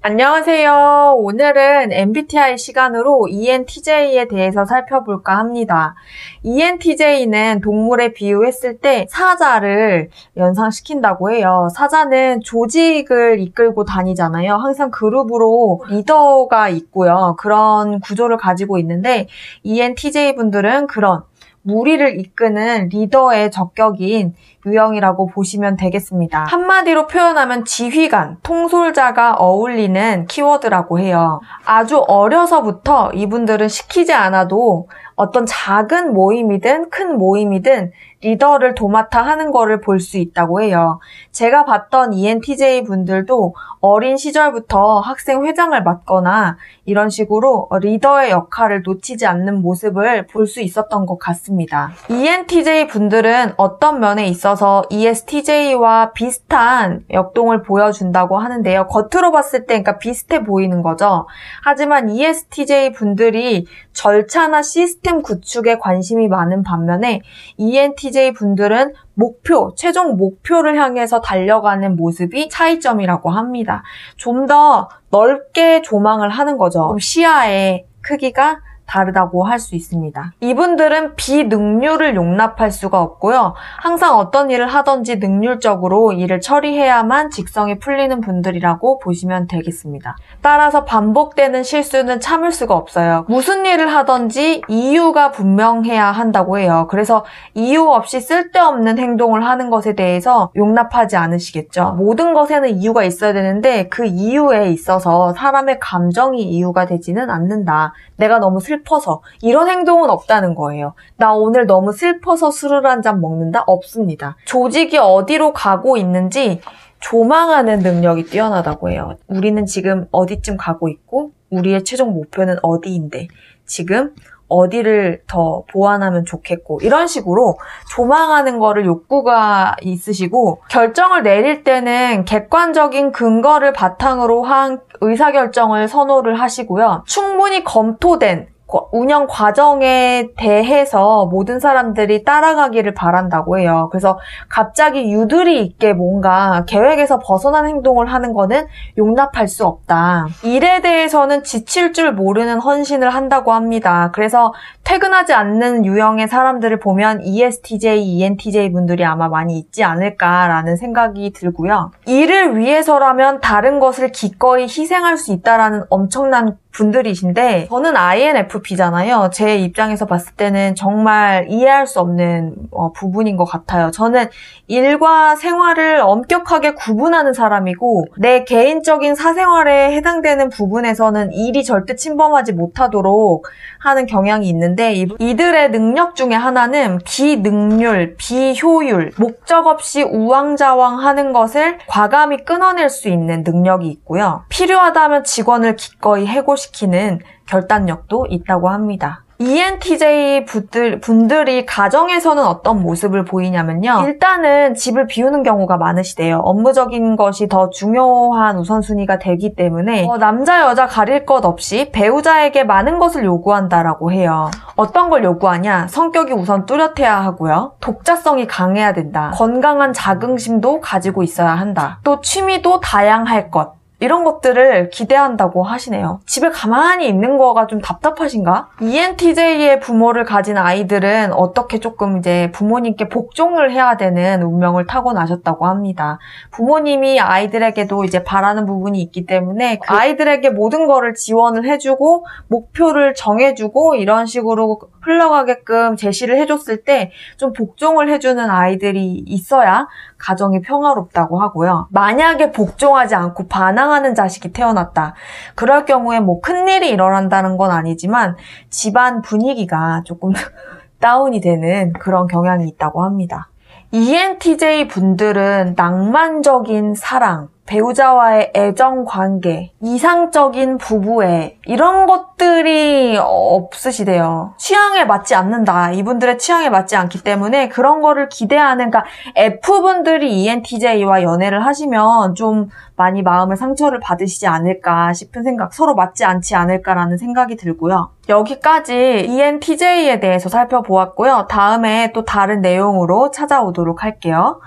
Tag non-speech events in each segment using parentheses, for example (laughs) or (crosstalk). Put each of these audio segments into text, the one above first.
안녕하세요. 오늘은 MBTI 시간으로 ENTJ에 대해서 살펴볼까 합니다. ENTJ는 동물에 비유했을 때 사자를 연상시킨다고 해요. 사자는 조직을 이끌고 다니잖아요. 항상 그룹으로 리더가 있고요. 그런 구조를 가지고 있는데 ENTJ 분들은 그런 무리를 이끄는 리더의 적격인 유형이라고 보시면 되겠습니다. 한마디로 표현하면 지휘관, 통솔자가 어울리는 키워드라고 해요. 아주 어려서부터 이분들은 시키지 않아도 어떤 작은 모임이든 큰 모임이든 리더를 도맡아 하는 거를 볼 수 있다고 해요. 제가 봤던 ENTJ 분들도 어린 시절부터 학생 회장을 맡거나 이런 식으로 리더의 역할을 놓치지 않는 모습을 볼 수 있었던 것 같습니다. ENTJ 분들은 어떤 면에 있어서 ESTJ와 비슷한 역동을 보여준다고 하는데요. 겉으로 봤을 때 그러니까 비슷해 보이는 거죠. 하지만 ESTJ 분들이 절차나 시스템 구축에 관심이 많은 반면에 ENTJ 분들은 목표, 최종 목표를 향해서 달려가는 모습이 차이점이라고 합니다. 좀 더 넓게 조망을 하는 거죠. 시야의 크기가 다르다고 할 수 있습니다. 이분들은 비능률을 용납할 수가 없고요. 항상 어떤 일을 하든지 능률적으로 일을 처리해야만 직성이 풀리는 분들이라고 보시면 되겠습니다. 따라서 반복되는 실수는 참을 수가 없어요. 무슨 일을 하든지 이유가 분명해야 한다고 해요. 그래서 이유 없이 쓸데없는 행동을 하는 것에 대해서 용납하지 않으시겠죠. 모든 것에는 이유가 있어야 되는데 그 이유에 있어서 사람의 감정이 이유가 되지는 않는다. 내가 너무 슬 슬퍼서 이런 행동은 없다는 거예요. 나 오늘 너무 슬퍼서 술을 한 잔 먹는다? 없습니다. 조직이 어디로 가고 있는지 조망하는 능력이 뛰어나다고 해요. 우리는 지금 어디쯤 가고 있고 우리의 최종 목표는 어디인데 지금 어디를 더 보완하면 좋겠고 이런 식으로 조망하는 거를 욕구가 있으시고 결정을 내릴 때는 객관적인 근거를 바탕으로 한 의사결정을 선호를 하시고요. 충분히 검토된 운영 과정에 대해서 모든 사람들이 따라가기를 바란다고 해요. 그래서 갑자기 유들이 있게 뭔가 계획에서 벗어난 행동을 하는 거는 용납할 수 없다. 일에 대해서는 지칠 줄 모르는 헌신을 한다고 합니다. 그래서 퇴근하지 않는 유형의 사람들을 보면 ESTJ, ENTJ 분들이 아마 많이 있지 않을까라는 생각이 들고요. 일을 위해서라면 다른 것을 기꺼이 희생할 수 있다라는 엄청난 분들이신데 저는 INFP잖아요. 제 입장에서 봤을 때는 정말 이해할 수 없는 어, 부분인 것 같아요. 저는 일과 생활을 엄격하게 구분하는 사람이고 내 개인적인 사생활에 해당되는 부분에서는 일이 절대 침범하지 못하도록 하는 경향이 있는데 이들의 능력 중에 하나는 비능률, 비효율, 목적 없이 우왕좌왕하는 것을 과감히 끊어낼 수 있는 능력이 있고요. 필요하다면 직원을 기꺼이 해고시키 는 시키는 결단력도 있다고 합니다. ENTJ 분들, 분들이 가정에서는 어떤 모습을 보이냐면요. 일단은 집을 비우는 경우가 많으시대요. 업무적인 것이 더 중요한 우선순위가 되기 때문에 어, 남자, 여자 가릴 것 없이 배우자에게 많은 것을 요구한다라고 해요. 어떤 걸 요구하냐? 성격이 우선 뚜렷해야 하고요. 독자성이 강해야 된다. 건강한 자긍심도 가지고 있어야 한다. 또 취미도 다양할 것. 이런 것들을 기대한다고 하시네요. 집에 가만히 있는 거가 좀 답답하신가? ENTJ의 부모를 가진 아이들은 어떻게 조금 이제 부모님께 복종을 해야 되는 운명을 타고나셨다고 합니다. 부모님이 아이들에게도 이제 바라는 부분이 있기 때문에 그 아이들에게 모든 거를 지원을 해주고 목표를 정해주고 이런 식으로 흘러가게끔 제시를 해줬을 때 좀 복종을 해주는 아이들이 있어야 가정이 평화롭다고 하고요. 만약에 복종하지 않고 반항 하는 자식이 태어났다. 그럴 경우에 뭐 큰일이 일어난다는 건 아니지만 집안 분위기가 조금 (laughs) 다운이 되는 그런 경향이 있다고 합니다. ENTJ 분들은 낭만적인 사랑, 배우자와의 애정 관계, 이상적인 부부애 이런 것들이 없으시대요. 취향에 맞지 않는다. 이분들의 취향에 맞지 않기 때문에 그런 거를 기대하는 그러니까 F분들이 ENTJ와 연애를 하시면 좀 많이 마음의 상처를 받으시지 않을까 싶은 생각, 서로 맞지 않지 않을까라는 생각이 들고요. 여기까지 ENTJ에 대해서 살펴보았고요. 다음에 또 다른 내용으로 찾아오도록 할게요.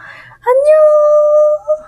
안녕!